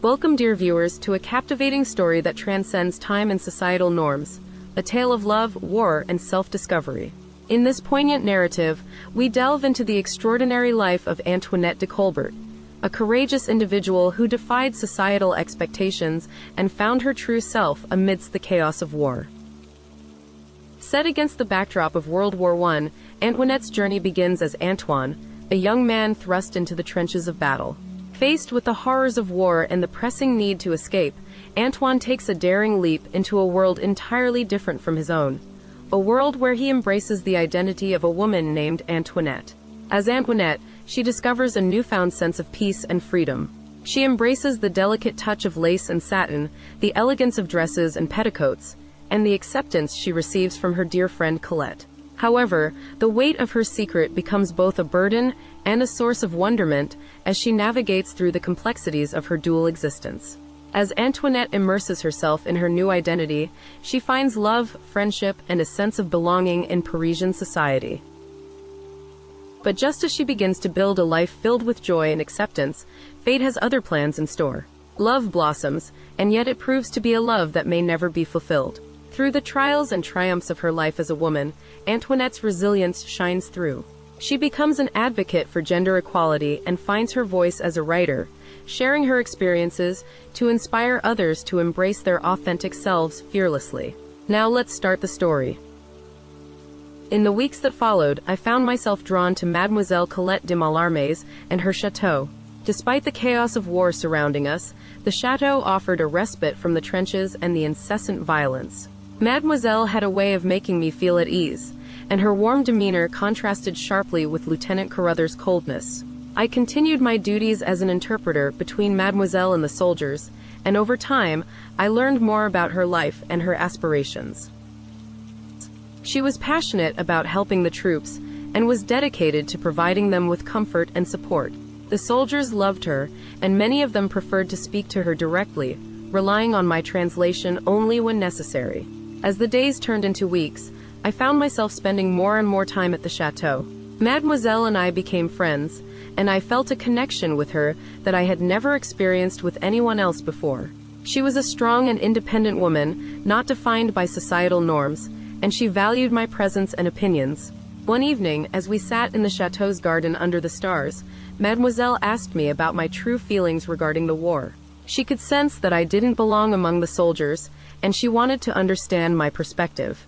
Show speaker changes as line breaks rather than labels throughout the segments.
Welcome, dear viewers, to a captivating story that transcends time and societal norms a tale of love, war, and self discovery. In this poignant narrative, we delve into the extraordinary life of Antoinette de Colbert, a courageous individual who defied societal expectations and found her true self amidst the chaos of war. Set against the backdrop of World War I, Antoinette's journey begins as Antoine, a young man thrust into the trenches of battle. Faced with the horrors of war and the pressing need to escape, Antoine takes a daring leap into a world entirely different from his own. A world where he embraces the identity of a woman named Antoinette. As Antoinette, she discovers a newfound sense of peace and freedom. She embraces the delicate touch of lace and satin, the elegance of dresses and petticoats, and the acceptance she receives from her dear friend Colette. However, the weight of her secret becomes both a burden and a source of wonderment as she navigates through the complexities of her dual existence. As Antoinette immerses herself in her new identity, she finds love, friendship, and a sense of belonging in Parisian society. But just as she begins to build a life filled with joy and acceptance, fate has other plans in store. Love blossoms, and yet it proves to be a love that may never be fulfilled. Through the trials and triumphs of her life as a woman, Antoinette's resilience shines through. She becomes an advocate for gender equality and finds her voice as a writer, sharing her experiences to inspire others to embrace their authentic selves fearlessly. Now let's start the story. In the weeks that followed, I found myself drawn to Mademoiselle Colette de Mallarmé's and her chateau. Despite the chaos of war surrounding us, the chateau offered a respite from the trenches and the incessant violence. Mademoiselle had a way of making me feel at ease, and her warm demeanor contrasted sharply with Lieutenant Carruthers' coldness. I continued my duties as an interpreter between Mademoiselle and the soldiers, and over time, I learned more about her life and her aspirations. She was passionate about helping the troops and was dedicated to providing them with comfort and support. The soldiers loved her, and many of them preferred to speak to her directly, relying on my translation only when necessary. As the days turned into weeks, I found myself spending more and more time at the chateau. Mademoiselle and I became friends, and I felt a connection with her that I had never experienced with anyone else before. She was a strong and independent woman, not defined by societal norms, and she valued my presence and opinions. One evening, as we sat in the chateau's garden under the stars, Mademoiselle asked me about my true feelings regarding the war. She could sense that I didn't belong among the soldiers, and she wanted to understand my perspective.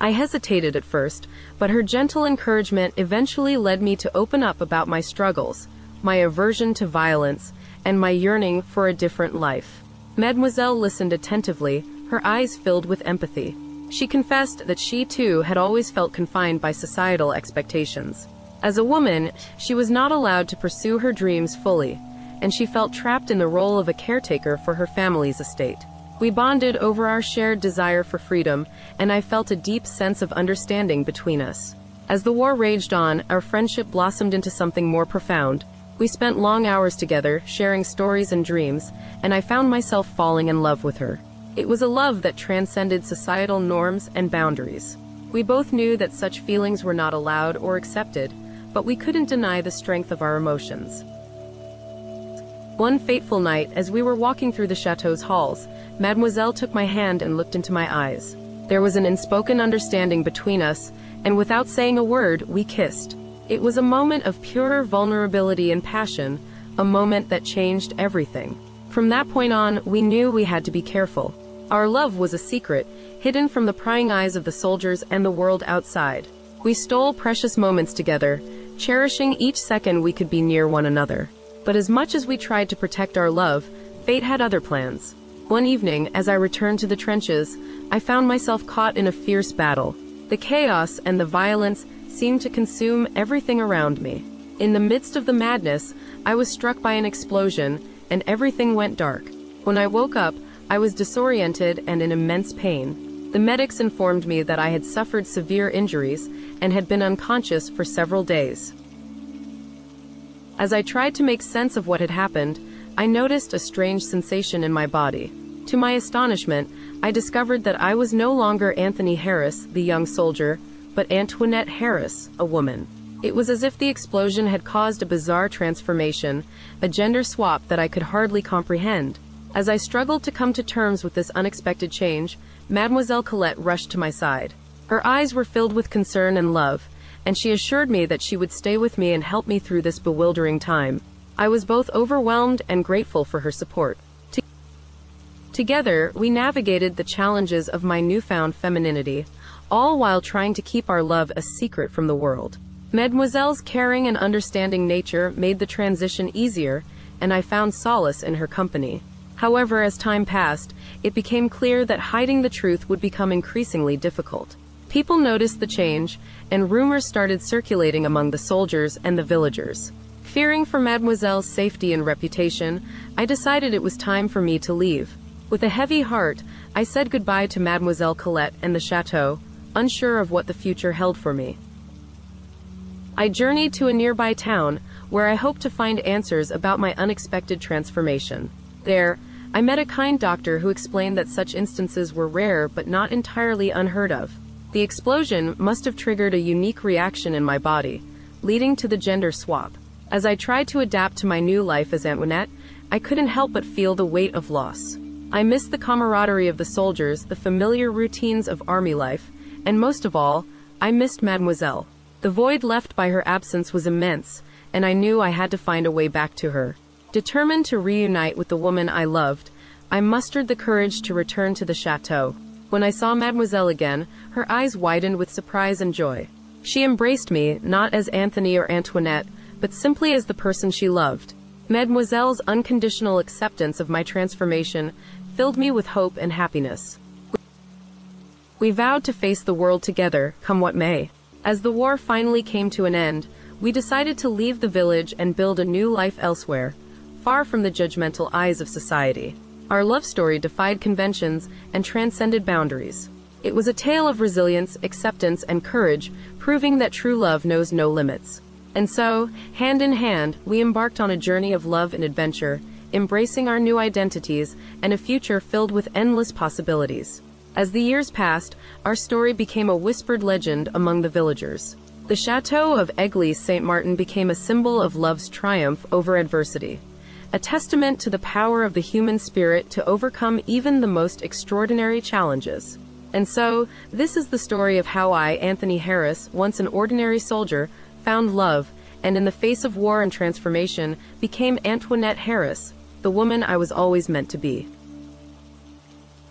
I hesitated at first, but her gentle encouragement eventually led me to open up about my struggles, my aversion to violence, and my yearning for a different life. Mademoiselle listened attentively, her eyes filled with empathy. She confessed that she too had always felt confined by societal expectations. As a woman, she was not allowed to pursue her dreams fully, and she felt trapped in the role of a caretaker for her family's estate. We bonded over our shared desire for freedom, and I felt a deep sense of understanding between us. As the war raged on, our friendship blossomed into something more profound. We spent long hours together, sharing stories and dreams, and I found myself falling in love with her. It was a love that transcended societal norms and boundaries. We both knew that such feelings were not allowed or accepted, but we couldn't deny the strength of our emotions. One fateful night, as we were walking through the chateau's halls, Mademoiselle took my hand and looked into my eyes. There was an unspoken understanding between us, and without saying a word, we kissed. It was a moment of pure vulnerability and passion, a moment that changed everything. From that point on, we knew we had to be careful. Our love was a secret, hidden from the prying eyes of the soldiers and the world outside. We stole precious moments together, cherishing each second we could be near one another. But as much as we tried to protect our love, fate had other plans. One evening, as I returned to the trenches, I found myself caught in a fierce battle. The chaos and the violence seemed to consume everything around me. In the midst of the madness, I was struck by an explosion, and everything went dark. When I woke up, I was disoriented and in immense pain. The medics informed me that I had suffered severe injuries and had been unconscious for several days. As I tried to make sense of what had happened, I noticed a strange sensation in my body. To my astonishment, I discovered that I was no longer Anthony Harris, the young soldier, but Antoinette Harris, a woman. It was as if the explosion had caused a bizarre transformation, a gender swap that I could hardly comprehend. As I struggled to come to terms with this unexpected change, Mademoiselle Colette rushed to my side. Her eyes were filled with concern and love, and she assured me that she would stay with me and help me through this bewildering time. I was both overwhelmed and grateful for her support. To- Together, we navigated the challenges of my newfound femininity, all while trying to keep our love a secret from the world. Mademoiselle's caring and understanding nature made the transition easier, and I found solace in her company. However, as time passed, it became clear that hiding the truth would become increasingly difficult. People noticed the change, and rumors started circulating among the soldiers and the villagers. Fearing for Mademoiselle's safety and reputation, I decided it was time for me to leave. With a heavy heart, I said goodbye to Mademoiselle Colette and the chateau, unsure of what the future held for me. I journeyed to a nearby town, where I hoped to find answers about my unexpected transformation. There, I met a kind doctor who explained that such instances were rare but not entirely unheard of. The explosion must have triggered a unique reaction in my body, leading to the gender swap. As I tried to adapt to my new life as Antoinette, I couldn't help but feel the weight of loss. I missed the camaraderie of the soldiers, the familiar routines of army life, and most of all, I missed Mademoiselle. The void left by her absence was immense, and I knew I had to find a way back to her. Determined to reunite with the woman I loved, I mustered the courage to return to the chateau. When I saw Mademoiselle again, her eyes widened with surprise and joy. She embraced me, not as Anthony or Antoinette, but simply as the person she loved. Mademoiselle's unconditional acceptance of my transformation filled me with hope and happiness. We vowed to face the world together, come what may. As the war finally came to an end, we decided to leave the village and build a new life elsewhere, far from the judgmental eyes of society. Our love story defied conventions and transcended boundaries. It was a tale of resilience, acceptance, and courage, proving that true love knows no limits. And so, hand in hand, we embarked on a journey of love and adventure, embracing our new identities and a future filled with endless possibilities. As the years passed, our story became a whispered legend among the villagers. The chateau of Église Saint Martin became a symbol of love's triumph over adversity a testament to the power of the human spirit to overcome even the most extraordinary challenges. And so, this is the story of how I, Anthony Harris, once an ordinary soldier, found love, and in the face of war and transformation, became Antoinette Harris, the woman I was always meant to be.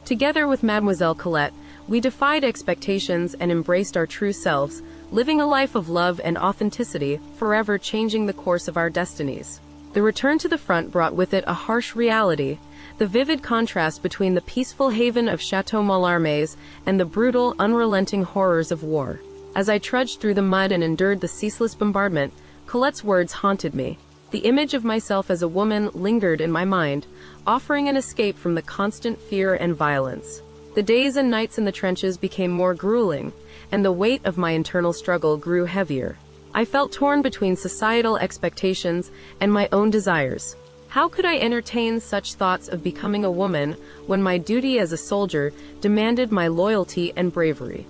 Together with Mademoiselle Colette, we defied expectations and embraced our true selves, living a life of love and authenticity, forever changing the course of our destinies. The return to the front brought with it a harsh reality, the vivid contrast between the peaceful haven of Chateau Mallarmés and the brutal, unrelenting horrors of war. As I trudged through the mud and endured the ceaseless bombardment, Colette's words haunted me. The image of myself as a woman lingered in my mind, offering an escape from the constant fear and violence. The days and nights in the trenches became more grueling, and the weight of my internal struggle grew heavier. I felt torn between societal expectations and my own desires. How could I entertain such thoughts of becoming a woman when my duty as a soldier demanded my loyalty and bravery?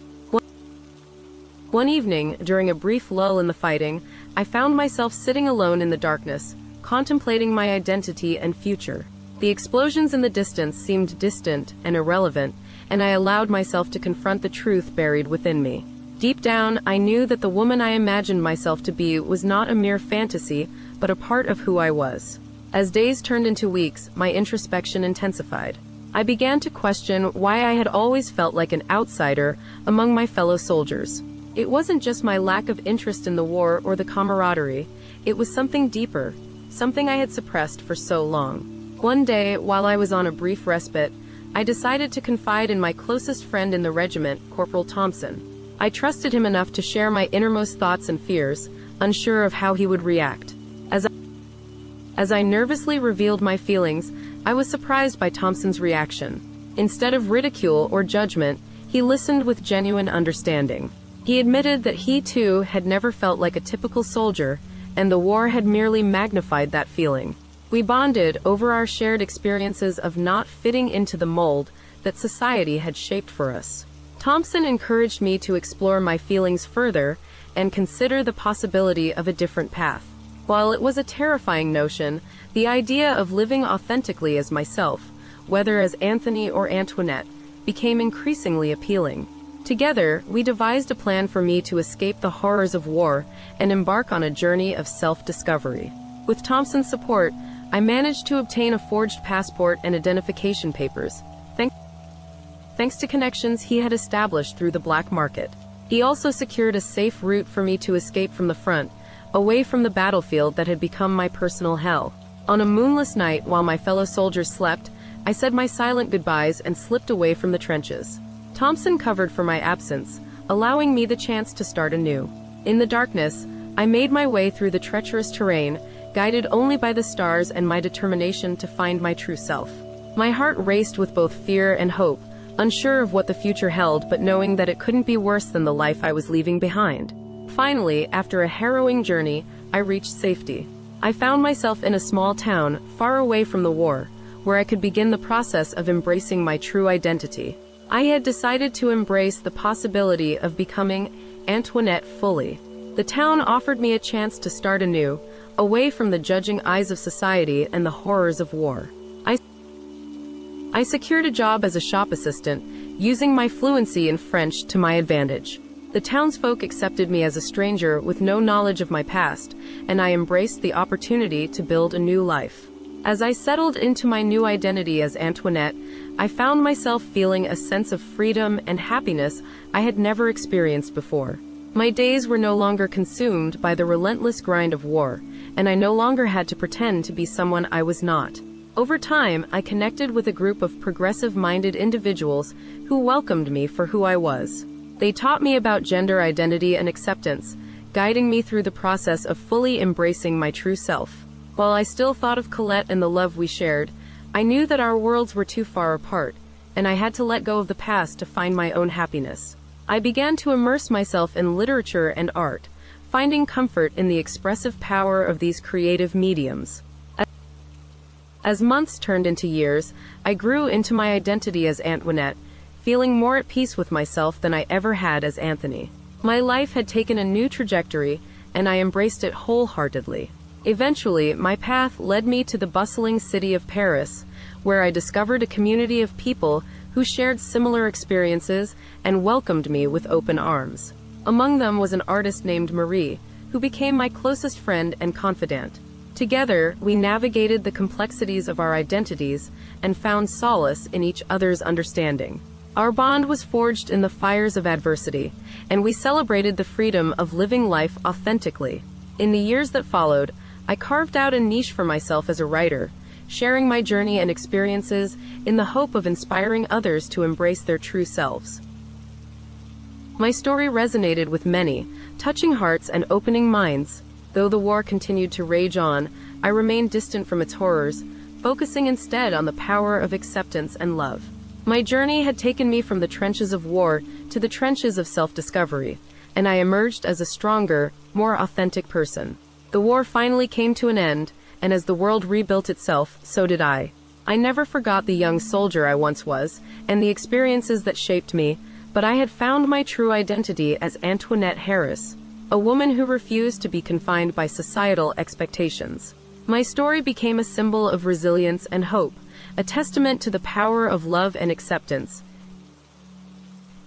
One evening, during a brief lull in the fighting, I found myself sitting alone in the darkness, contemplating my identity and future. The explosions in the distance seemed distant and irrelevant, and I allowed myself to confront the truth buried within me. Deep down, I knew that the woman I imagined myself to be was not a mere fantasy, but a part of who I was. As days turned into weeks, my introspection intensified. I began to question why I had always felt like an outsider among my fellow soldiers. It wasn't just my lack of interest in the war or the camaraderie, it was something deeper, something I had suppressed for so long. One day, while I was on a brief respite, I decided to confide in my closest friend in the regiment, Corporal Thompson. I trusted him enough to share my innermost thoughts and fears, unsure of how he would react. As I, nervously revealed my feelings, I was surprised by Thompson's reaction. Instead of ridicule or judgment, he listened with genuine understanding. He admitted that he too had never felt like a typical soldier, and the war had merely magnified that feeling. We bonded over our shared experiences of not fitting into the mold that society had shaped for us. Thompson encouraged me to explore my feelings further and consider the possibility of a different path. While it was a terrifying notion, the idea of living authentically as myself, whether as Anthony or Antoinette, became increasingly appealing. Together, we devised a plan for me to escape the horrors of war and embark on a journey of self-discovery. With Thompson's support, I managed to obtain a forged passport and identification papers, thanks, thanks to connections he had established through the black market. He also secured a safe route for me to escape from the front, away from the battlefield that had become my personal hell. On a moonless night, while my fellow soldiers slept, I said my silent goodbyes and slipped away from the trenches. Thompson covered for my absence, allowing me the chance to start anew. In the darkness, I made my way through the treacherous terrain, guided only by the stars and my determination to find my true self. My heart raced with both fear and hope, unsure of what the future held but knowing that it couldn't be worse than the life I was leaving behind. Finally, after a harrowing journey, I reached safety. I found myself in a small town, far away from the war, where I could begin the process of embracing my true identity. I had decided to embrace the possibility of becoming Antoinette fully. The town offered me a chance to start anew, away from the judging eyes of society and the horrors of war. I, I secured a job as a shop assistant, using my fluency in French to my advantage. The townsfolk accepted me as a stranger with no knowledge of my past, and I embraced the opportunity to build a new life. As I settled into my new identity as Antoinette, I found myself feeling a sense of freedom and happiness I had never experienced before. My days were no longer consumed by the relentless grind of war, and I no longer had to pretend to be someone I was not. Over time, I connected with a group of progressive-minded individuals who welcomed me for who I was. They taught me about gender identity and acceptance, guiding me through the process of fully embracing my true self. While I still thought of Colette and the love we shared, I knew that our worlds were too far apart, and I had to let go of the past to find my own happiness. I began to immerse myself in literature and art, finding comfort in the expressive power of these creative mediums. As months turned into years, I grew into my identity as Antoinette, feeling more at peace with myself than I ever had as Anthony. My life had taken a new trajectory, and I embraced it wholeheartedly. Eventually, my path led me to the bustling city of Paris, where I discovered a community of people who shared similar experiences and welcomed me with open arms. Among them was an artist named Marie, who became my closest friend and confidant. Together, we navigated the complexities of our identities and found solace in each other's understanding. Our bond was forged in the fires of adversity, and we celebrated the freedom of living life authentically. In the years that followed, I carved out a niche for myself as a writer, sharing my journey and experiences in the hope of inspiring others to embrace their true selves. My story resonated with many, touching hearts and opening minds. Though the war continued to rage on, I remained distant from its horrors, focusing instead on the power of acceptance and love. My journey had taken me from the trenches of war to the trenches of self-discovery, and I emerged as a stronger, more authentic person. The war finally came to an end, and as the world rebuilt itself, so did I. I never forgot the young soldier I once was, and the experiences that shaped me, but I had found my true identity as Antoinette Harris, a woman who refused to be confined by societal expectations. My story became a symbol of resilience and hope, a testament to the power of love and acceptance,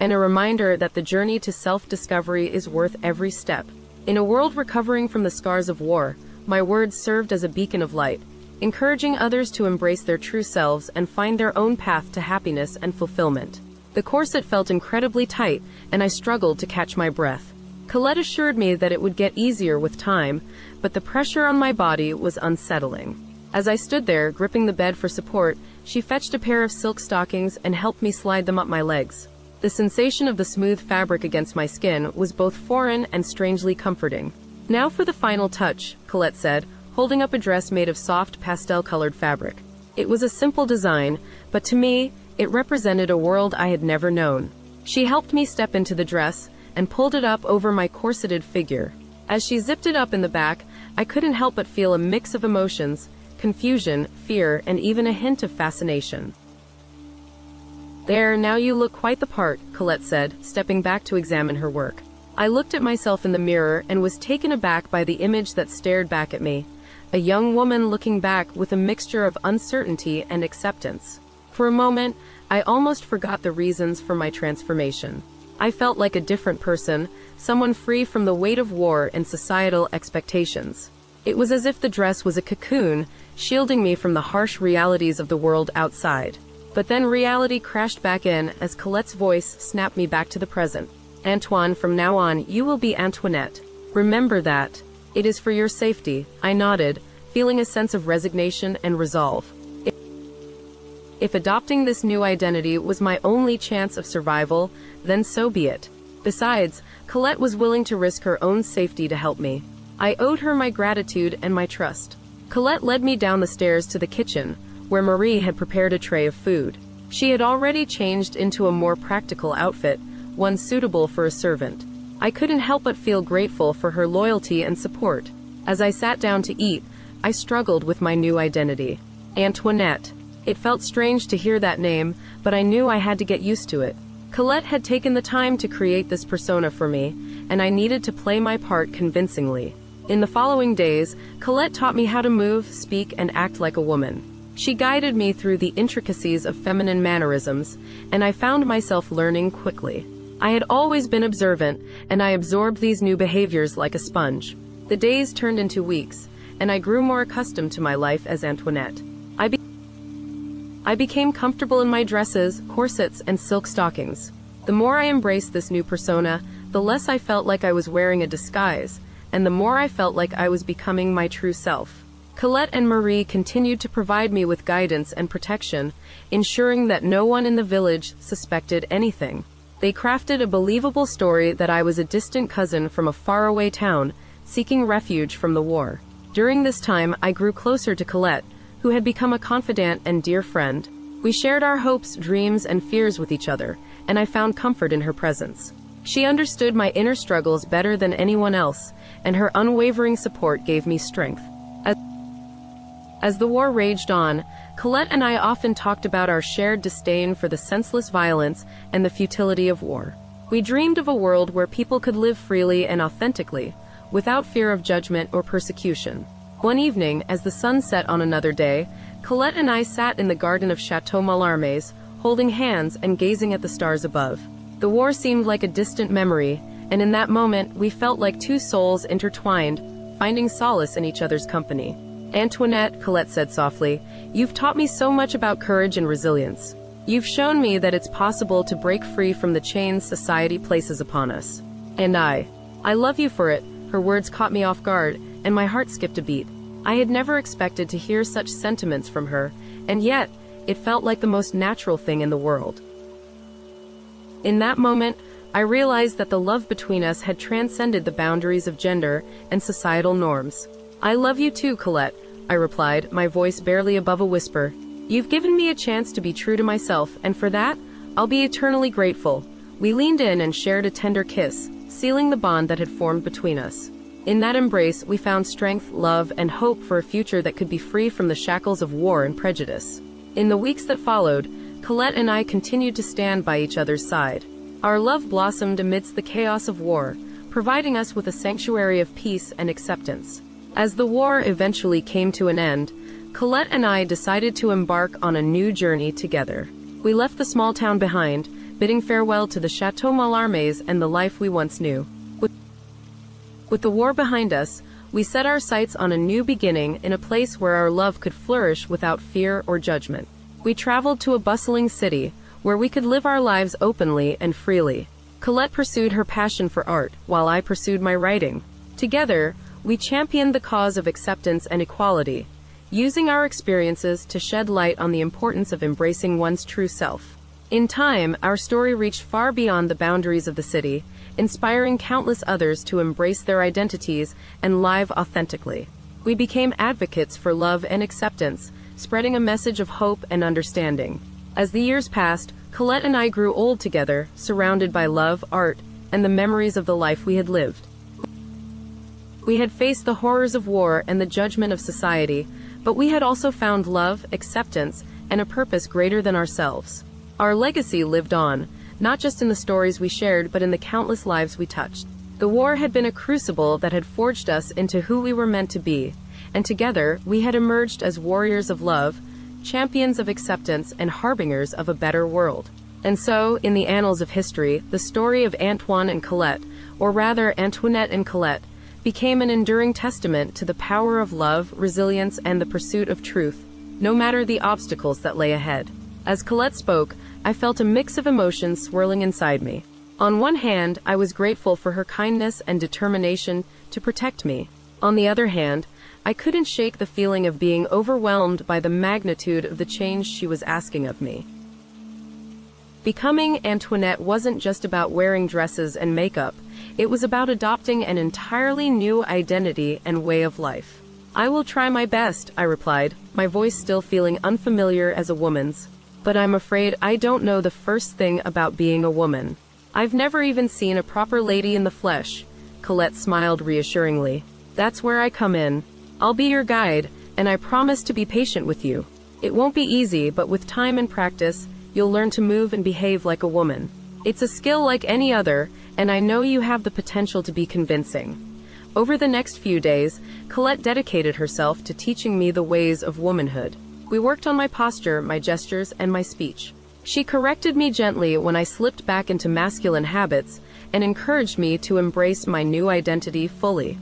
and a reminder that the journey to self-discovery is worth every step. In a world recovering from the scars of war, my words served as a beacon of light, encouraging others to embrace their true selves and find their own path to happiness and fulfillment. The corset felt incredibly tight, and I struggled to catch my breath. Colette assured me that it would get easier with time, but the pressure on my body was unsettling. As I stood there, gripping the bed for support, she fetched a pair of silk stockings and helped me slide them up my legs. The sensation of the smooth fabric against my skin was both foreign and strangely comforting. Now for the final touch, Colette said, holding up a dress made of soft pastel-colored fabric. It was a simple design, but to me, it represented a world I had never known. She helped me step into the dress and pulled it up over my corseted figure. As she zipped it up in the back, I couldn't help but feel a mix of emotions, confusion, fear, and even a hint of fascination. There, now you look quite the part, Colette said, stepping back to examine her work. I looked at myself in the mirror and was taken aback by the image that stared back at me. A young woman looking back with a mixture of uncertainty and acceptance. For a moment, I almost forgot the reasons for my transformation. I felt like a different person, someone free from the weight of war and societal expectations. It was as if the dress was a cocoon, shielding me from the harsh realities of the world outside. But then reality crashed back in as Colette's voice snapped me back to the present. Antoine, from now on, you will be Antoinette. Remember that. It is for your safety. I nodded, feeling a sense of resignation and resolve. If, adopting this new identity was my only chance of survival, then so be it. Besides, Colette was willing to risk her own safety to help me. I owed her my gratitude and my trust. Colette led me down the stairs to the kitchen, where Marie had prepared a tray of food. She had already changed into a more practical outfit, one suitable for a servant. I couldn't help but feel grateful for her loyalty and support. As I sat down to eat, I struggled with my new identity. Antoinette. It felt strange to hear that name, but I knew I had to get used to it. Colette had taken the time to create this persona for me, and I needed to play my part convincingly. In the following days, Colette taught me how to move, speak, and act like a woman. She guided me through the intricacies of feminine mannerisms, and I found myself learning quickly. I had always been observant, and I absorbed these new behaviors like a sponge. The days turned into weeks, and I grew more accustomed to my life as Antoinette. I, be- I became comfortable in my dresses, corsets, and silk stockings. The more I embraced this new persona, the less I felt like I was wearing a disguise, and the more I felt like I was becoming my true self. Colette and Marie continued to provide me with guidance and protection, ensuring that no one in the village suspected anything. They crafted a believable story that I was a distant cousin from a faraway town, seeking refuge from the war. During this time, I grew closer to Colette, who had become a confidant and dear friend. We shared our hopes, dreams, and fears with each other, and I found comfort in her presence. She understood my inner struggles better than anyone else, and her unwavering support gave me strength. As the war raged on, Colette and I often talked about our shared disdain for the senseless violence and the futility of war. We dreamed of a world where people could live freely and authentically, without fear of judgment or persecution. One evening, as the sun set on another day, Colette and I sat in the garden of Chateau Mallarmes, holding hands and gazing at the stars above. The war seemed like a distant memory, and in that moment we felt like two souls intertwined, finding solace in each other's company. Antoinette, Colette said softly, you've taught me so much about courage and resilience. You've shown me that it's possible to break free from the chains society places upon us. And I. I love you for it. Her words caught me off guard, and my heart skipped a beat. I had never expected to hear such sentiments from her, and yet, it felt like the most natural thing in the world. In that moment, I realized that the love between us had transcended the boundaries of gender and societal norms. I love you too, Colette, I replied, my voice barely above a whisper. You've given me a chance to be true to myself, and for that, I'll be eternally grateful. We leaned in and shared a tender kiss, sealing the bond that had formed between us. In that embrace, we found strength, love, and hope for a future that could be free from the shackles of war and prejudice. In the weeks that followed, Colette and I continued to stand by each other's side. Our love blossomed amidst the chaos of war, providing us with a sanctuary of peace and acceptance. As the war eventually came to an end, Colette and I decided to embark on a new journey together. We left the small town behind, bidding farewell to the Chateau Mallarmes and the life we once knew. With, with the war behind us, we set our sights on a new beginning in a place where our love could flourish without fear or judgment. We traveled to a bustling city, where we could live our lives openly and freely. Colette pursued her passion for art, while I pursued my writing. Together, we championed the cause of acceptance and equality, using our experiences to shed light on the importance of embracing one's true self. In time, our story reached far beyond the boundaries of the city, inspiring countless others to embrace their identities and live authentically. We became advocates for love and acceptance, spreading a message of hope and understanding. As the years passed, Colette and I grew old together, surrounded by love, art, and the memories of the life we had lived. We had faced the horrors of war and the judgment of society, but we had also found love, acceptance, and a purpose greater than ourselves. Our legacy lived on, not just in the stories we shared, but in the countless lives we touched. The war had been a crucible that had forged us into who we were meant to be, and together we had emerged as warriors of love, champions of acceptance, and harbingers of a better world. And so, in the annals of history, the story of Antoine and Colette, or rather Antoinette and Colette, became an enduring testament to the power of love, resilience, and the pursuit of truth, no matter the obstacles that lay ahead. As Colette spoke, I felt a mix of emotions swirling inside me. On one hand, I was grateful for her kindness and determination to protect me. On the other hand, I couldn't shake the feeling of being overwhelmed by the magnitude of the change she was asking of me. Becoming Antoinette wasn't just about wearing dresses and makeup, it was about adopting an entirely new identity and way of life. I will try my best, I replied, my voice still feeling unfamiliar as a woman's. But I'm afraid I don't know the first thing about being a woman. I've never even seen a proper lady in the flesh. Colette smiled reassuringly. That's where I come in. I'll be your guide, and I promise to be patient with you. It won't be easy, but with time and practice, you'll learn to move and behave like a woman. It's a skill like any other, and I know you have the potential to be convincing. Over the next few days, Colette dedicated herself to teaching me the ways of womanhood. We worked on my posture, my gestures, and my speech. She corrected me gently when I slipped back into masculine habits and encouraged me to embrace my new identity fully.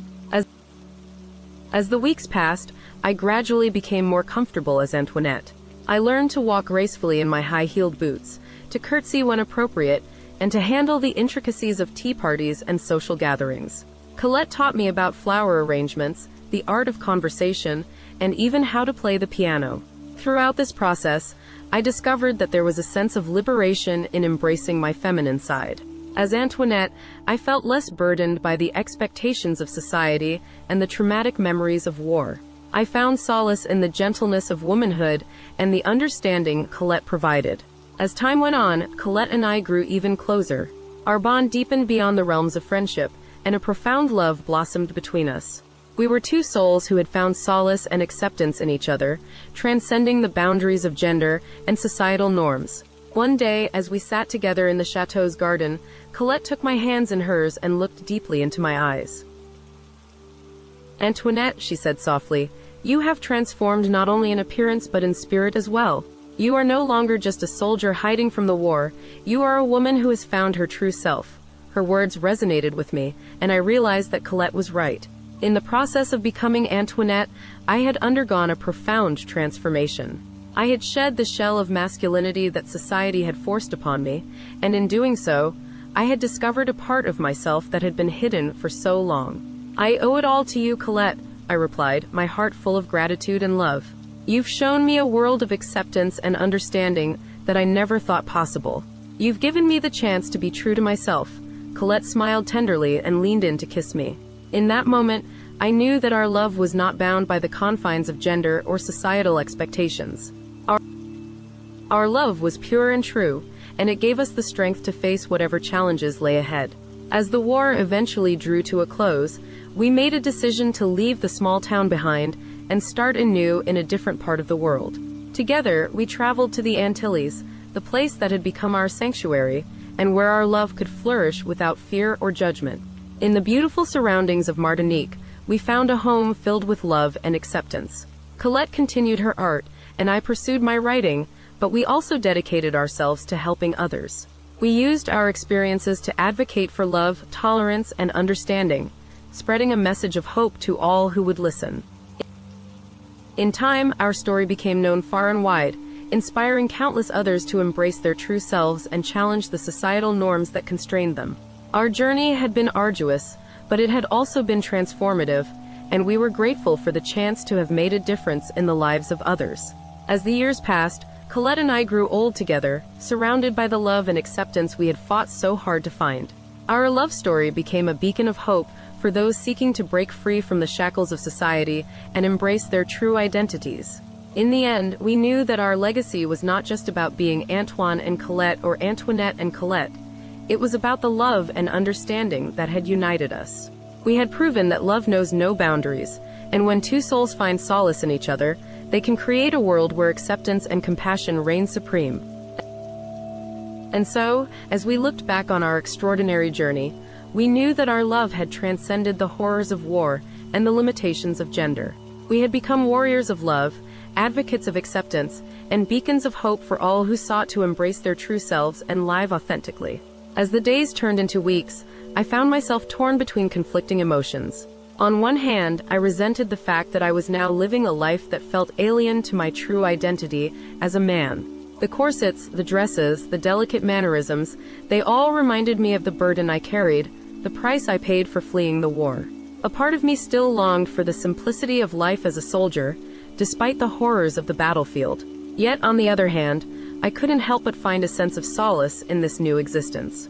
As, the weeks passed, I gradually became more comfortable as Antoinette. I learned to walk gracefully in my high-heeled boots, to curtsy when appropriate, and to handle the intricacies of tea parties and social gatherings. Colette taught me about flower arrangements, the art of conversation, and even how to play the piano. Throughout this process, I discovered that there was a sense of liberation in embracing my feminine side. As Antoinette, I felt less burdened by the expectations of society and the traumatic memories of war. I found solace in the gentleness of womanhood and the understanding Colette provided. As time went on, Colette and I grew even closer. Our bond deepened beyond the realms of friendship, and a profound love blossomed between us. We were two souls who had found solace and acceptance in each other, transcending the boundaries of gender and societal norms. One day, as we sat together in the chateau's garden, Colette took my hands in hers and looked deeply into my eyes. Antoinette, she said softly, you have transformed not only in appearance but in spirit as well. You are no longer just a soldier hiding from the war, you are a woman who has found her true self. Her words resonated with me, and I realized that Colette was right. In the process of becoming Antoinette, I had undergone a profound transformation. I had shed the shell of masculinity that society had forced upon me, and in doing so, I had discovered a part of myself that had been hidden for so long. I owe it all to you, Colette, I replied, my heart full of gratitude and love. You've shown me a world of acceptance and understanding that I never thought possible. You've given me the chance to be true to myself. Colette smiled tenderly and leaned in to kiss me. In that moment, I knew that our love was not bound by the confines of gender or societal expectations. Our, our love was pure and true, and it gave us the strength to face whatever challenges lay ahead. As the war eventually drew to a close, we made a decision to leave the small town behind and start anew in a different part of the world. Together, we traveled to the Antilles, the place that had become our sanctuary, and where our love could flourish without fear or judgment. In the beautiful surroundings of Martinique, we found a home filled with love and acceptance. Colette continued her art, and I pursued my writing, but we also dedicated ourselves to helping others. We used our experiences to advocate for love, tolerance, and understanding, spreading a message of hope to all who would listen. In time, our story became known far and wide, inspiring countless others to embrace their true selves and challenge the societal norms that constrained them. Our journey had been arduous, but it had also been transformative, and we were grateful for the chance to have made a difference in the lives of others. As the years passed, Colette and I grew old together, surrounded by the love and acceptance we had fought so hard to find. Our love story became a beacon of hope for those seeking to break free from the shackles of society and embrace their true identities. In the end, we knew that our legacy was not just about being Antoine and Colette or Antoinette and Colette. It was about the love and understanding that had united us. We had proven that love knows no boundaries, and when two souls find solace in each other, they can create a world where acceptance and compassion reign supreme. And so, as we looked back on our extraordinary journey, we knew that our love had transcended the horrors of war and the limitations of gender. We had become warriors of love, advocates of acceptance, and beacons of hope for all who sought to embrace their true selves and live authentically. As the days turned into weeks, I found myself torn between conflicting emotions. On one hand, I resented the fact that I was now living a life that felt alien to my true identity as a man. The corsets, the dresses, the delicate mannerisms, they all reminded me of the burden I carried, the price I paid for fleeing the war. A part of me still longed for the simplicity of life as a soldier, despite the horrors of the battlefield. Yet, on the other hand, I couldn't help but find a sense of solace in this new existence.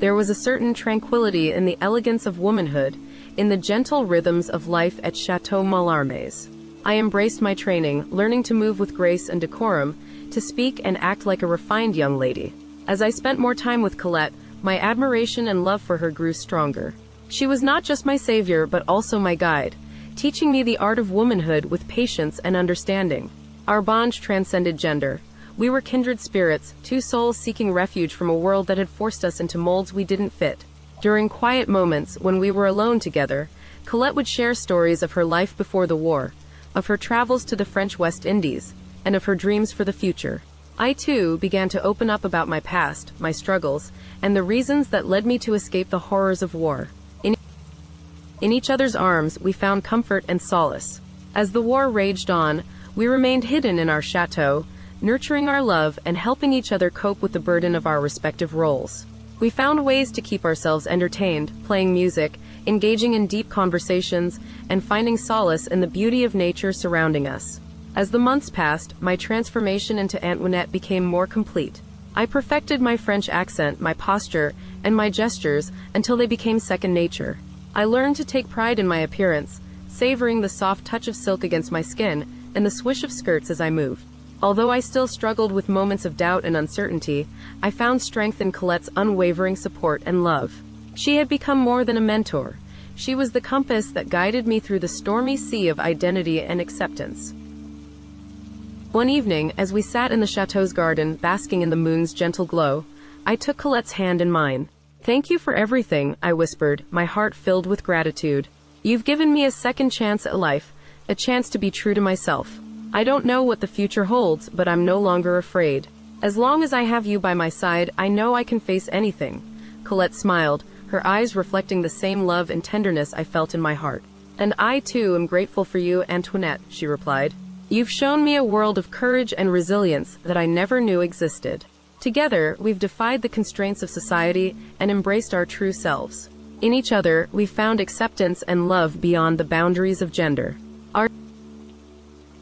There was a certain tranquility in the elegance of womanhood, in the gentle rhythms of life at Chateau Mallarmes. I embraced my training, learning to move with grace and decorum, to speak and act like a refined young lady. As I spent more time with Colette, my admiration and love for her grew stronger. She was not just my savior, but also my guide, teaching me the art of womanhood with patience and understanding. Our bond transcended gender. We were kindred spirits, two souls seeking refuge from a world that had forced us into molds we didn't fit. During quiet moments, when we were alone together, Colette would share stories of her life before the war, of her travels to the French West Indies, and of her dreams for the future. I too began to open up about my past, my struggles, and the reasons that led me to escape the horrors of war. In, in each other's arms, we found comfort and solace. As the war raged on, we remained hidden in our chateau, nurturing our love and helping each other cope with the burden of our respective roles. We found ways to keep ourselves entertained, playing music, engaging in deep conversations, and finding solace in the beauty of nature surrounding us. As the months passed, my transformation into Antoinette became more complete. I perfected my French accent, my posture, and my gestures until they became second nature. I learned to take pride in my appearance, savoring the soft touch of silk against my skin and the swish of skirts as I moved. Although I still struggled with moments of doubt and uncertainty, I found strength in Colette's unwavering support and love. She had become more than a mentor. She was the compass that guided me through the stormy sea of identity and acceptance. One evening, as we sat in the chateau's garden, basking in the moon's gentle glow, I took Colette's hand in mine. Thank you for everything, I whispered, my heart filled with gratitude. You've given me a second chance at life, a chance to be true to myself. I don't know what the future holds, but I'm no longer afraid. As long as I have you by my side, I know I can face anything. Colette smiled, her eyes reflecting the same love and tenderness I felt in my heart. And I too am grateful for you, Antoinette, she replied. You've shown me a world of courage and resilience that I never knew existed. Together, we've defied the constraints of society and embraced our true selves. In each other, we've found acceptance and love beyond the boundaries of gender.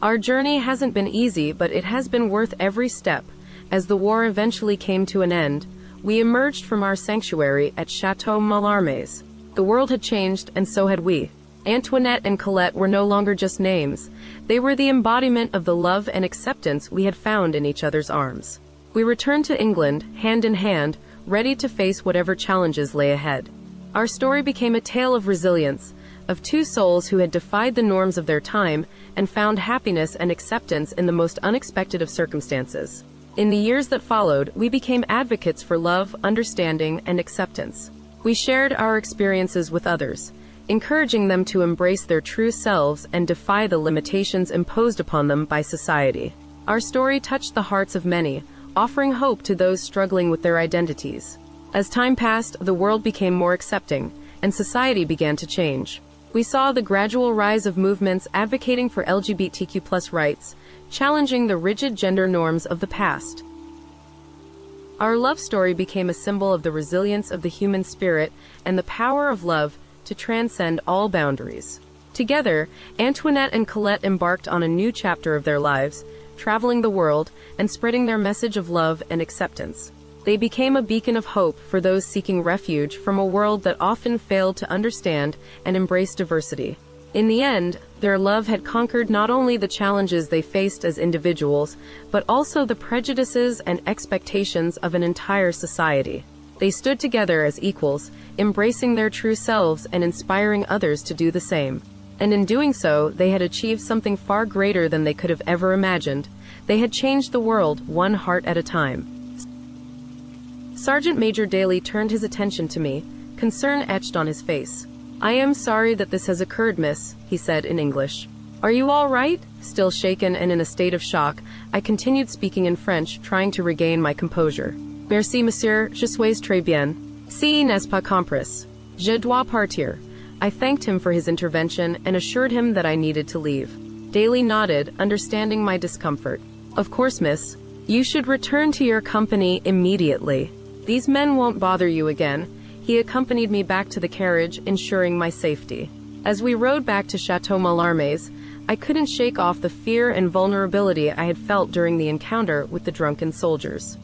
Our journey hasn't been easy, but it has been worth every step. As the war eventually came to an end, we emerged from our sanctuary at Chateau Mallarmes. The world had changed, and so had we. Antoinette and Colette were no longer just names. They were the embodiment of the love and acceptance we had found in each other's arms. We returned to England, hand in hand, ready to face whatever challenges lay ahead. Our story became a tale of resilience, of two souls who had defied the norms of their time and found happiness and acceptance in the most unexpected of circumstances. In the years that followed, we became advocates for love, understanding, and acceptance. We shared our experiences with others, encouraging them to embrace their true selves and defy the limitations imposed upon them by society. Our story touched the hearts of many, offering hope to those struggling with their identities. As time passed, the world became more accepting, and society began to change we saw the gradual rise of movements advocating for LGBTQ rights, challenging the rigid gender norms of the past. Our love story became a symbol of the resilience of the human spirit and the power of love to transcend all boundaries. Together, Antoinette and Colette embarked on a new chapter of their lives, traveling the world and spreading their message of love and acceptance. They became a beacon of hope for those seeking refuge from a world that often failed to understand and embrace diversity. In the end, their love had conquered not only the challenges they faced as individuals, but also the prejudices and expectations of an entire society. They stood together as equals, embracing their true selves and inspiring others to do the same. And in doing so, they had achieved something far greater than they could have ever imagined. They had changed the world, one heart at a time. Sergeant Major Daly turned his attention to me, concern etched on his face. I am sorry that this has occurred, miss, he said in English. Are you all right? Still shaken and in a state of shock, I continued speaking in French, trying to regain my composure. Merci, monsieur, je suis très bien. Si n'est pas compris. Je dois partir. I thanked him for his intervention and assured him that I needed to leave. Daly nodded, understanding my discomfort. Of course, miss. You should return to your company immediately. These men won't bother you again. He accompanied me back to the carriage, ensuring my safety. As we rode back to Chateau Mallarmes, I couldn't shake off the fear and vulnerability I had felt during the encounter with the drunken soldiers.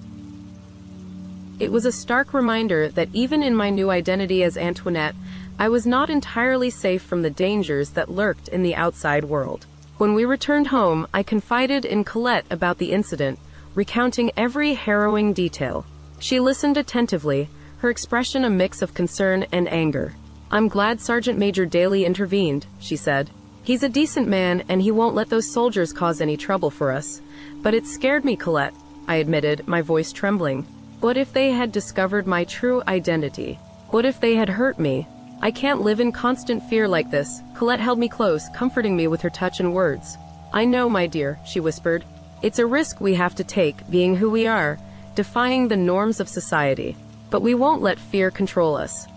It was a stark reminder that even in my new identity as Antoinette, I was not entirely safe from the dangers that lurked in the outside world. When we returned home, I confided in Colette about the incident, recounting every harrowing detail. She listened attentively, her expression a mix of concern and anger. I'm glad Sergeant Major Daly intervened, she said. He's a decent man and he won't let those soldiers cause any trouble for us. But it scared me, Colette, I admitted, my voice trembling. What if they had discovered my true identity? What if they had hurt me? I can't live in constant fear like this. Colette held me close, comforting me with her touch and words. I know, my dear, she whispered. It's a risk we have to take, being who we are, defying the norms of society. But we won't let fear control us.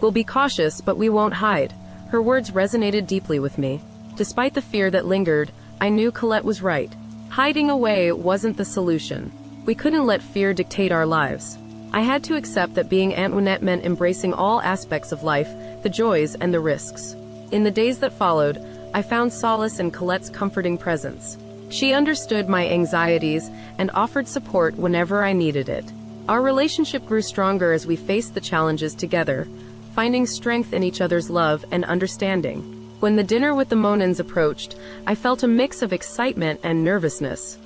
We'll be cautious, but we won't hide. Her words resonated deeply with me. Despite the fear that lingered, I knew Colette was right. Hiding away wasn't the solution. We couldn't let fear dictate our lives. I had to accept that being Antoinette meant embracing all aspects of life, the joys and the risks. In the days that followed, I found solace in Colette's comforting presence. She understood my anxieties and offered support whenever I needed it. Our relationship grew stronger as we faced the challenges together, finding strength in each other's love and understanding. When the dinner with the Monins approached, I felt a mix of excitement and nervousness.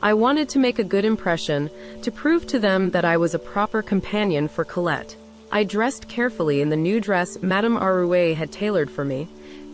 I wanted to make a good impression, to prove to them that I was a proper companion for Colette. I dressed carefully in the new dress Madame Arouet had tailored for me,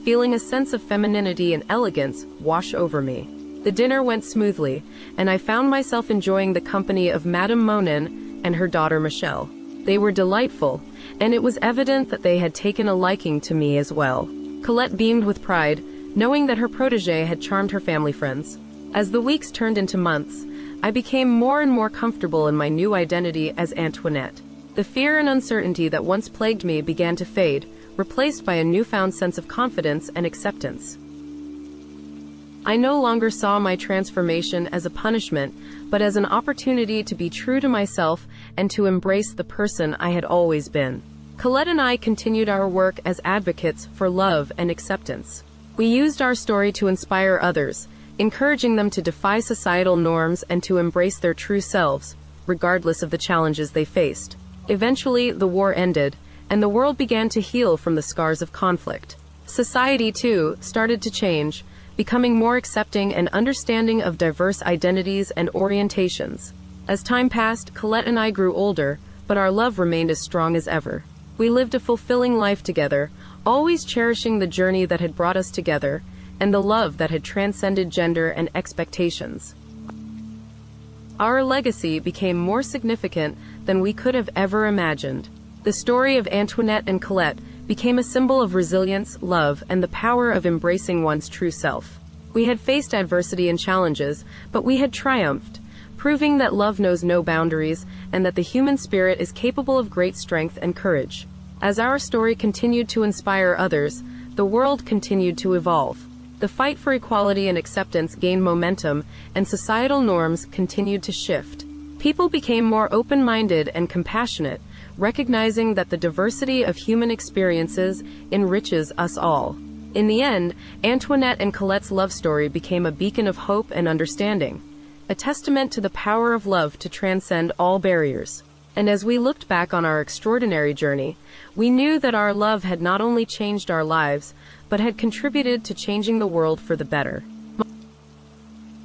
feeling a sense of femininity and elegance wash over me. The dinner went smoothly, and I found myself enjoying the company of Madame Monin and her daughter Michelle. They were delightful, and it was evident that they had taken a liking to me as well. Colette beamed with pride, knowing that her protege had charmed her family friends. As the weeks turned into months, I became more and more comfortable in my new identity as Antoinette. The fear and uncertainty that once plagued me began to fade, replaced by a newfound sense of confidence and acceptance. I no longer saw my transformation as a punishment, but as an opportunity to be true to myself and to embrace the person I had always been. Colette and I continued our work as advocates for love and acceptance. We used our story to inspire others, encouraging them to defy societal norms and to embrace their true selves, regardless of the challenges they faced. Eventually, the war ended, and the world began to heal from the scars of conflict. Society, too, started to change, becoming more accepting and understanding of diverse identities and orientations. As time passed, Colette and I grew older, but our love remained as strong as ever. We lived a fulfilling life together, always cherishing the journey that had brought us together, and the love that had transcended gender and expectations. Our legacy became more significant than we could have ever imagined. The story of Antoinette and Colette became a symbol of resilience, love, and the power of embracing one's true self. We had faced adversity and challenges, but we had triumphed, proving that love knows no boundaries and that the human spirit is capable of great strength and courage. As our story continued to inspire others, the world continued to evolve. The fight for equality and acceptance gained momentum, and societal norms continued to shift. People became more open minded and compassionate, recognizing that the diversity of human experiences enriches us all. In the end, Antoinette and Colette's love story became a beacon of hope and understanding, a testament to the power of love to transcend all barriers. And as we looked back on our extraordinary journey, we knew that our love had not only changed our lives, but had contributed to changing the world for the better.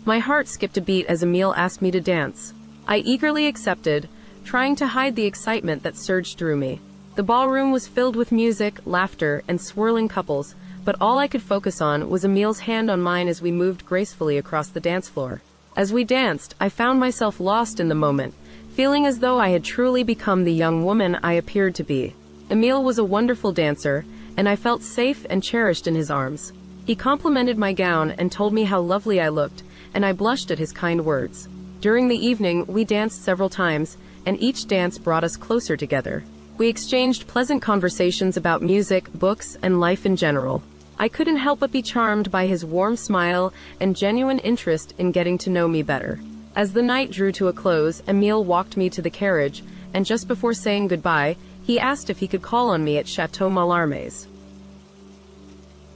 My heart skipped a beat as Emile asked me to dance. I eagerly accepted, trying to hide the excitement that surged through me. The ballroom was filled with music, laughter, and swirling couples, but all I could focus on was Emile's hand on mine as we moved gracefully across the dance floor. As we danced, I found myself lost in the moment, feeling as though I had truly become the young woman I appeared to be. Emile was a wonderful dancer, and I felt safe and cherished in his arms. He complimented my gown and told me how lovely I looked, and I blushed at his kind words. During the evening, we danced several times, and each dance brought us closer together. We exchanged pleasant conversations about music, books, and life in general. I couldn't help but be charmed by his warm smile and genuine interest in getting to know me better. As the night drew to a close, Emile walked me to the carriage, and just before saying goodbye, he asked if he could call on me at Chateau Mallarmes.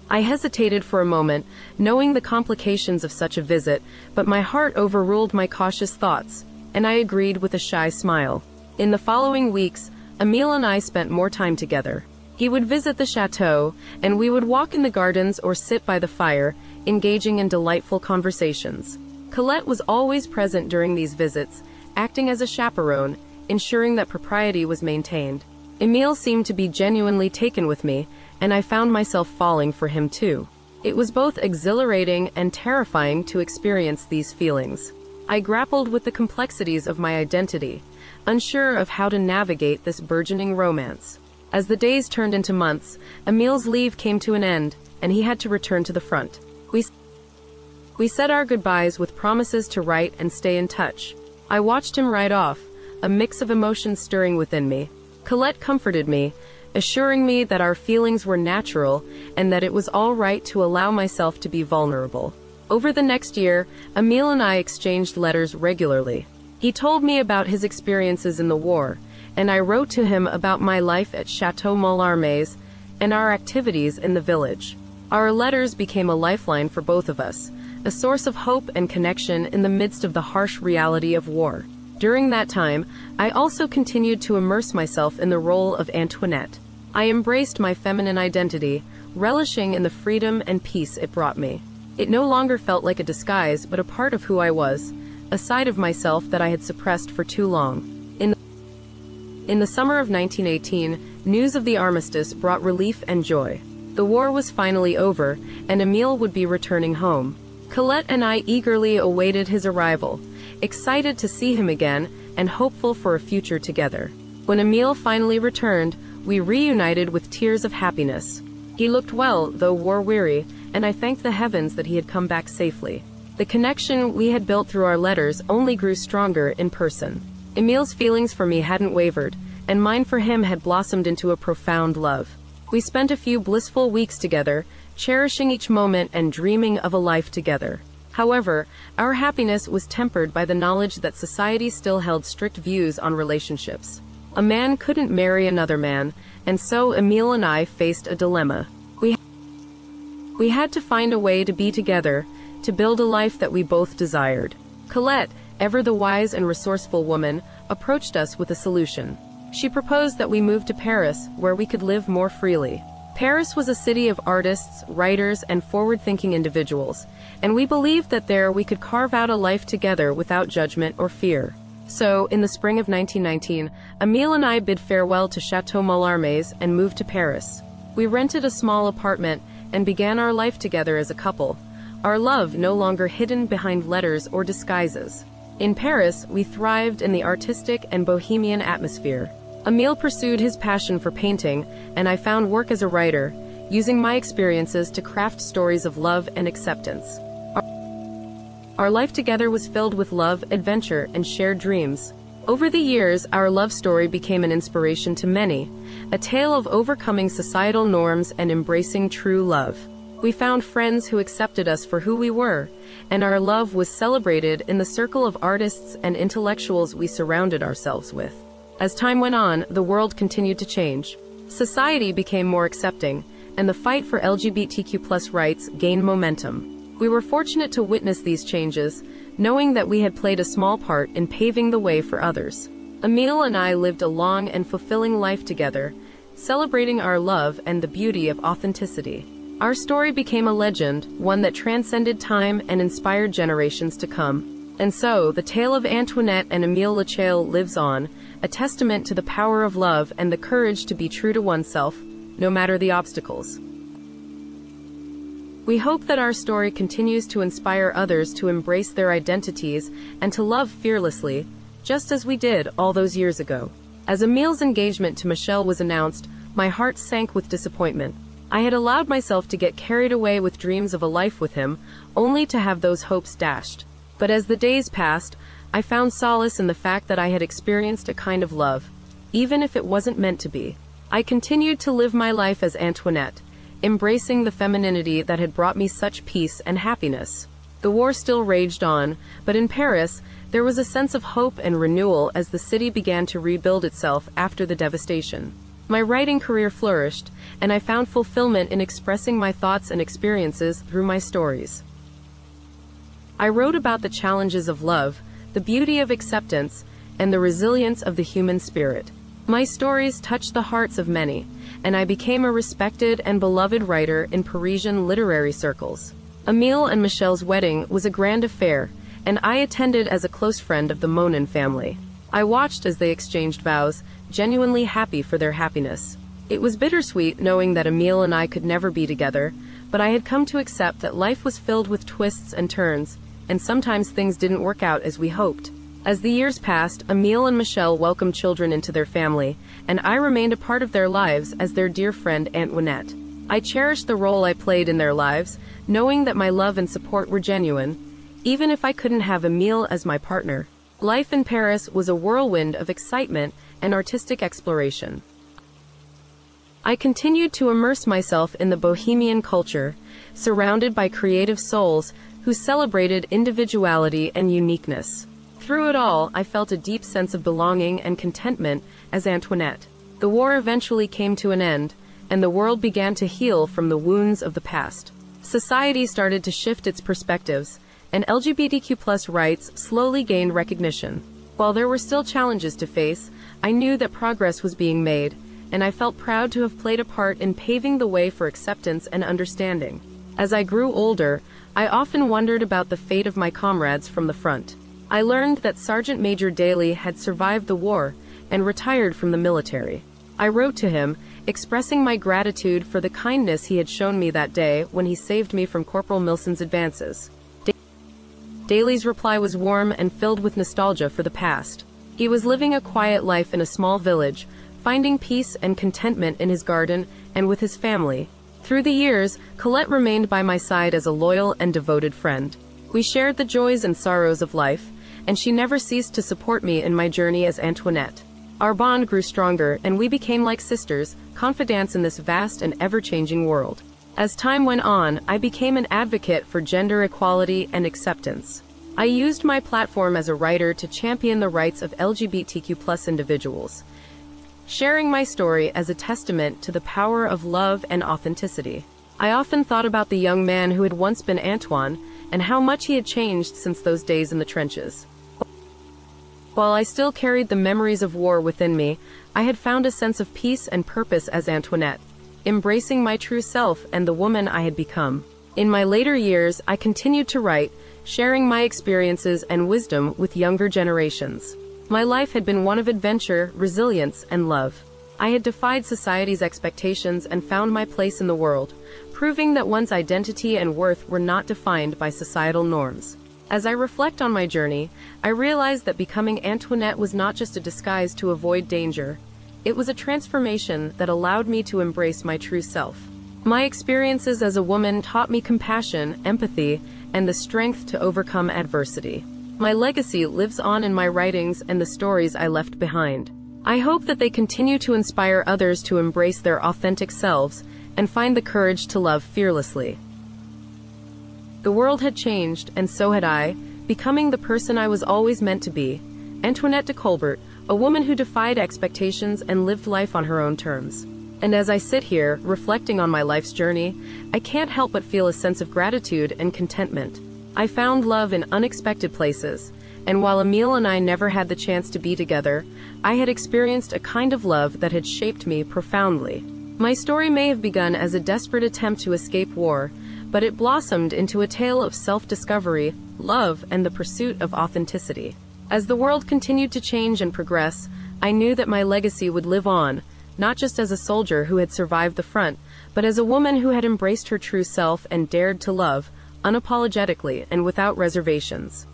I hesitated for a moment, knowing the complications of such a visit, but my heart overruled my cautious thoughts, and I agreed with a shy smile. In the following weeks, Emile and I spent more time together. He would visit the chateau, and we would walk in the gardens or sit by the fire, engaging in delightful conversations. Colette was always present during these visits, acting as a chaperone, ensuring that propriety was maintained. Emile seemed to be genuinely taken with me, and I found myself falling for him too. It was both exhilarating and terrifying to experience these feelings. I grappled with the complexities of my identity, unsure of how to navigate this burgeoning romance. As the days turned into months, Emile's leave came to an end, and he had to return to the front. We, we said our goodbyes with promises to write and stay in touch. I watched him ride off, a mix of emotions stirring within me. Colette comforted me, assuring me that our feelings were natural and that it was all right to allow myself to be vulnerable. Over the next year, Emile and I exchanged letters regularly. He told me about his experiences in the war, and I wrote to him about my life at Chateau Mallarmes and our activities in the village. Our letters became a lifeline for both of us, a source of hope and connection in the midst of the harsh reality of war. During that time, I also continued to immerse myself in the role of Antoinette. I embraced my feminine identity, relishing in the freedom and peace it brought me. It no longer felt like a disguise, but a part of who I was, a side of myself that I had suppressed for too long. In the summer of 1918, news of the armistice brought relief and joy. The war was finally over, and Emile would be returning home. Colette and I eagerly awaited his arrival, excited to see him again and hopeful for a future together. When Emile finally returned, we reunited with tears of happiness. He looked well, though war-weary, and I thanked the heavens that he had come back safely. The connection we had built through our letters only grew stronger in person. Emile's feelings for me hadn't wavered, and mine for him had blossomed into a profound love. We spent a few blissful weeks together, cherishing each moment and dreaming of a life together. However, our happiness was tempered by the knowledge that society still held strict views on relationships. A man couldn't marry another man, and so Emile and I faced a dilemma. We, had to find a way to be together, to build a life that we both desired. Colette, ever the wise and resourceful woman, approached us with a solution. She proposed that we move to Paris, where we could live more freely. Paris was a city of artists, writers, and forward-thinking individuals, and we believed that there we could carve out a life together without judgment or fear. So, in the spring of 1919, Emile and I bid farewell to Chateau Mallarmes and moved to Paris. We rented a small apartment and began our life together as a couple, our love no longer hidden behind letters or disguises. In Paris, we thrived in the artistic and bohemian atmosphere. Emile pursued his passion for painting, and I found work as a writer, using my experiences to craft stories of love and acceptance. Our life together was filled with love, adventure, and shared dreams. Over the years, our love story became an inspiration to many, a tale of overcoming societal norms and embracing true love. We found friends who accepted us for who we were, and our love was celebrated in the circle of artists and intellectuals we surrounded ourselves with. As time went on, the world continued to change. Society became more accepting, and the fight for LGBTQ rights gained momentum. We were fortunate to witness these changes, knowing that we had played a small part in paving the way for others. Emile and I lived a long and fulfilling life together, celebrating our love and the beauty of authenticity. Our story became a legend, one that transcended time and inspired generations to come. And so, the tale of Antoinette and Emile Lachaille lives on, a testament to the power of love and the courage to be true to oneself, no matter the obstacles. We hope that our story continues to inspire others to embrace their identities and to love fearlessly, just as we did all those years ago. As Emile's engagement to Michelle was announced, my heart sank with disappointment. I had allowed myself to get carried away with dreams of a life with him, only to have those hopes dashed. But as the days passed, I found solace in the fact that I had experienced a kind of love, even if it wasn't meant to be. I continued to live my life as Antoinette, embracing the femininity that had brought me such peace and happiness. The war still raged on, but in Paris, there was a sense of hope and renewal as the city began to rebuild itself after the devastation. My writing career flourished, and I found fulfillment in expressing my thoughts and experiences through my stories. I wrote about the challenges of love, the beauty of acceptance, and the resilience of the human spirit. My stories touched the hearts of many, and I became a respected and beloved writer in Parisian literary circles. Emile and Michelle's wedding was a grand affair, and I attended as a close friend of the Monin family. I watched as they exchanged vows, genuinely happy for their happiness. It was bittersweet knowing that Emile and I could never be together, but I had come to accept that life was filled with twists and turns, and sometimes things didn't work out as we hoped. As the years passed, Emile and Michelle welcomed children into their family, and I remained a part of their lives as their dear friend Antoinette. I cherished the role I played in their lives, knowing that my love and support were genuine, even if I couldn't have Emile as my partner. Life in Paris was a whirlwind of excitement and artistic exploration. I continued to immerse myself in the bohemian culture, surrounded by creative souls who celebrated individuality and uniqueness. Through it all, I felt a deep sense of belonging and contentment as Antoinette. The war eventually came to an end, and the world began to heal from the wounds of the past. Society started to shift its perspectives, and LGBTQ rights slowly gained recognition. While there were still challenges to face, I knew that progress was being made, and I felt proud to have played a part in paving the way for acceptance and understanding. As I grew older, I often wondered about the fate of my comrades from the front. I learned that Sergeant Major Daly had survived the war and retired from the military. I wrote to him, expressing my gratitude for the kindness he had shown me that day when he saved me from Corporal Milson's advances. Daly's reply was warm and filled with nostalgia for the past. He was living a quiet life in a small village, finding peace and contentment in his garden and with his family. Through the years, Colette remained by my side as a loyal and devoted friend. We shared the joys and sorrows of life, and she never ceased to support me in my journey as Antoinette. Our bond grew stronger, and we became like sisters, confidants in this vast and ever-changing world. As time went on, I became an advocate for gender equality and acceptance. I used my platform as a writer to champion the rights of LGBTQ individuals, sharing my story as a testament to the power of love and authenticity. I often thought about the young man who had once been Antoine and how much he had changed since those days in the trenches. While I still carried the memories of war within me, I had found a sense of peace and purpose as Antoinette, embracing my true self and the woman I had become. In my later years, I continued to write, sharing my experiences and wisdom with younger generations. My life had been one of adventure, resilience, and love. I had defied society's expectations and found my place in the world, proving that one's identity and worth were not defined by societal norms. As I reflect on my journey, I realize that becoming Antoinette was not just a disguise to avoid danger. It was a transformation that allowed me to embrace my true self. My experiences as a woman taught me compassion, empathy, and the strength to overcome adversity. My legacy lives on in my writings and the stories I left behind. I hope that they continue to inspire others to embrace their authentic selves and find the courage to love fearlessly. The world had changed, and so had I, becoming the person I was always meant to be Antoinette de Colbert, a woman who defied expectations and lived life on her own terms. And as I sit here, reflecting on my life's journey, I can't help but feel a sense of gratitude and contentment. I found love in unexpected places, and while Emile and I never had the chance to be together, I had experienced a kind of love that had shaped me profoundly. My story may have begun as a desperate attempt to escape war, but it blossomed into a tale of self-discovery, love, and the pursuit of authenticity. As the world continued to change and progress, I knew that my legacy would live on, not just as a soldier who had survived the front, but as a woman who had embraced her true self and dared to love, unapologetically and without reservations.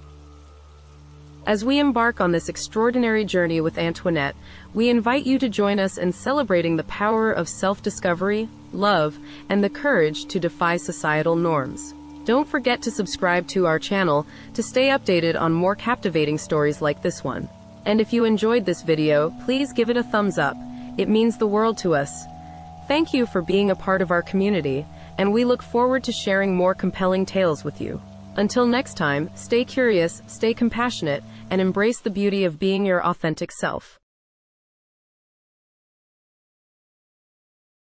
As we embark on this extraordinary journey with Antoinette, we invite you to join us in celebrating the power of self-discovery, love, and the courage to defy societal norms. Don't forget to subscribe to our channel to stay updated on more captivating stories like this one. And if you enjoyed this video, please give it a thumbs up. It means the world to us. Thank you for being a part of our community, and we look forward to sharing more compelling tales with you. Until next time, stay curious, stay compassionate, and embrace the beauty of being your authentic self.